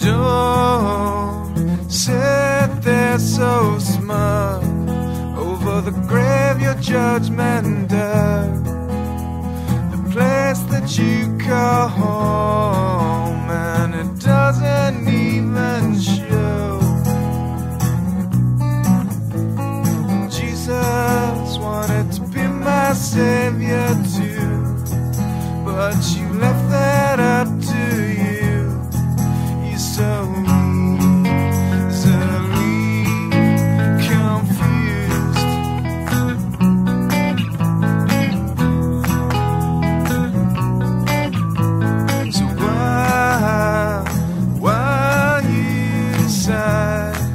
don't sit there so smug over the grave your judgment dug. The place that you call home, and it doesn't even show. Jesus wanted to be my savior too, but you left there. side.